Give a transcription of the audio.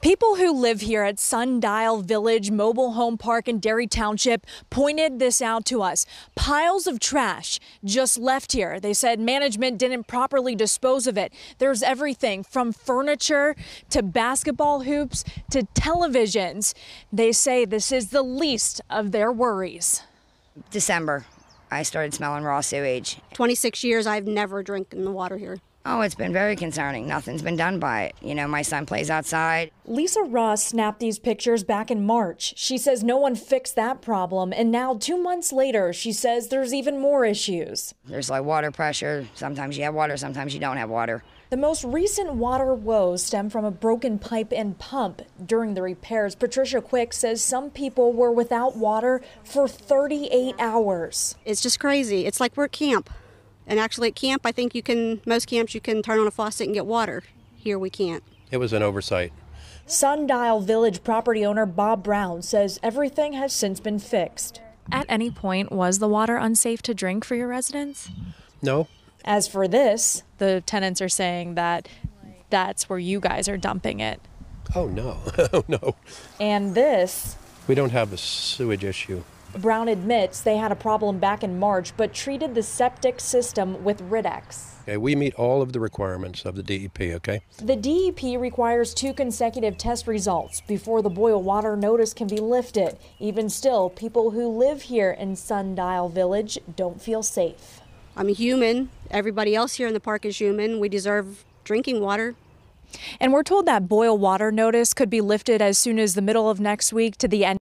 People who live here at Sundial Village Mobile Home Park in Derry Township pointed this out to us. Piles of trash just left here. They said management didn't properly dispose of it. There's everything from furniture to basketball hoops to televisions. They say this is the least of their worries. December, I started smelling raw sewage. 26 years, I've never drinking the water here. Oh, it's been very concerning. Nothing's been done by it. You know, my son plays outside. Lisa Ross snapped these pictures back in March. She says no one fixed that problem. And now, two months later, she says there's even more issues. There's like water pressure. Sometimes you have water, sometimes you don't have water. The most recent water woes stem from a broken pipe and pump. During the repairs, Patricia Quick says some people were without water for 38 hours. It's just crazy. It's like we're at camp. And actually, at camp, I think you can, most camps, you can turn on a faucet and get water. Here, we can't. It was an oversight. Sundial Village property owner Bob Brown says everything has since been fixed. At any point, was the water unsafe to drink for your residents? No, As for this, The tenants are saying that that's where you guys are dumping it. oh no, oh no. and this, We don't have a sewage issue. Brown admits they had a problem back in March but treated the septic system with Rid-X. Okay, we meet all of the requirements of the DEP, okay? The DEP requires two consecutive test results before the boil water notice can be lifted. Even still, people who live here in Sundial Village don't feel safe. I'm a human. Everybody else here in the park is human. We deserve drinking water. And we're told that boil water notice could be lifted as soon as the middle of next week to the end.